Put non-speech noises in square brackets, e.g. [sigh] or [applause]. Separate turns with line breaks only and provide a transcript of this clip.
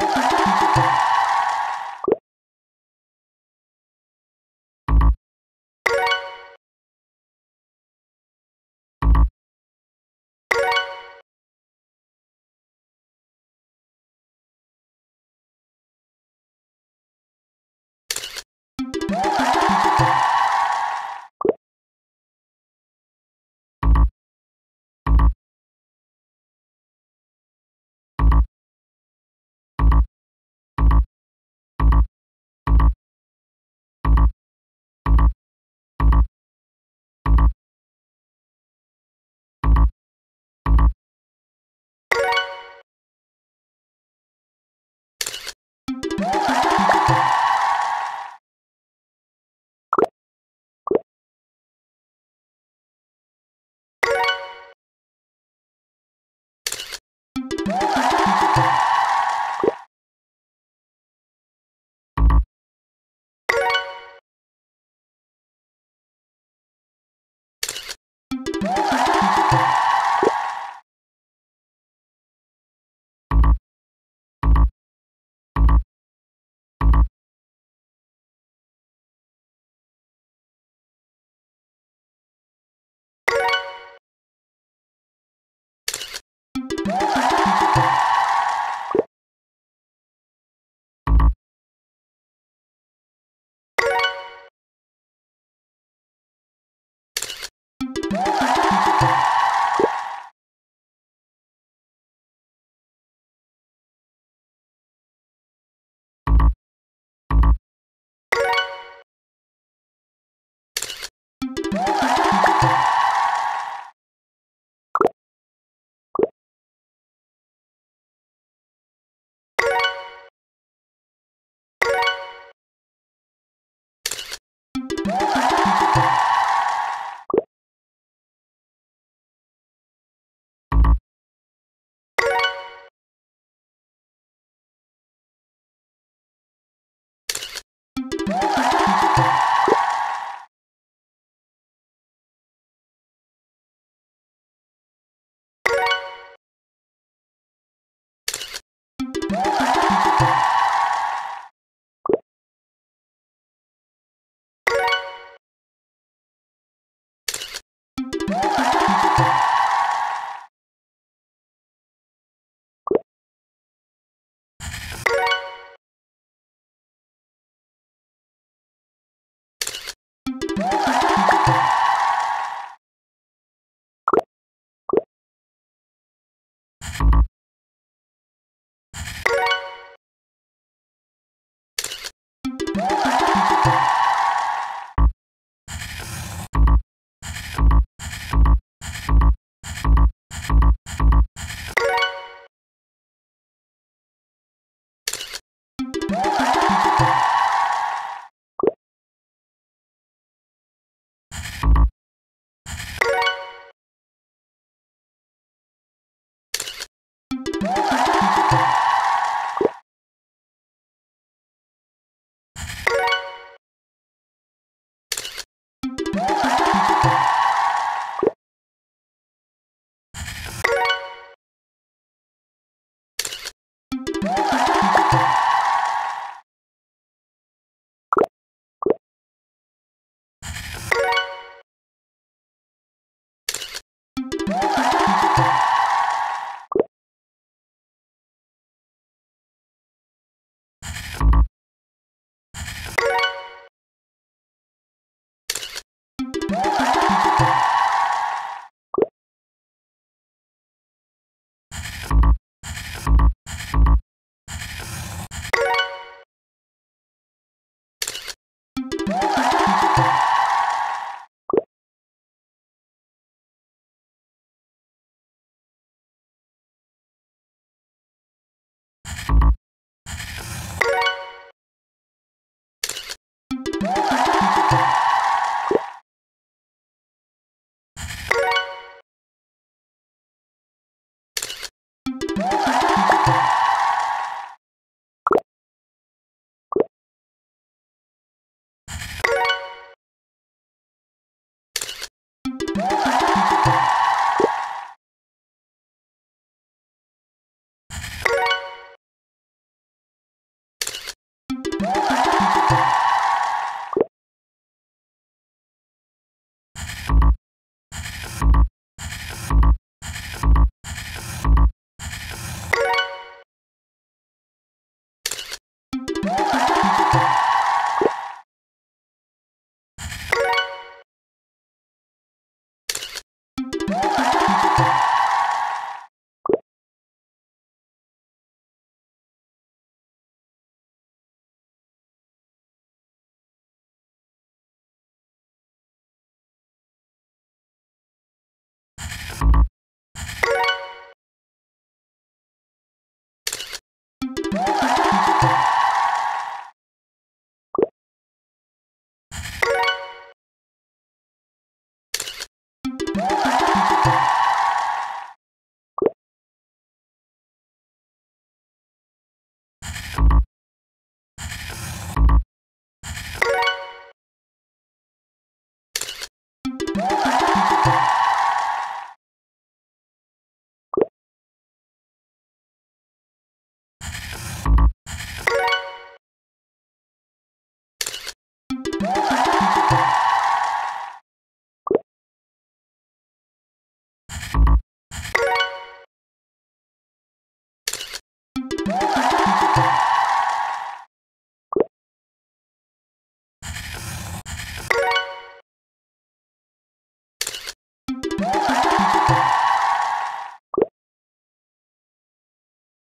you Thank [laughs] you. You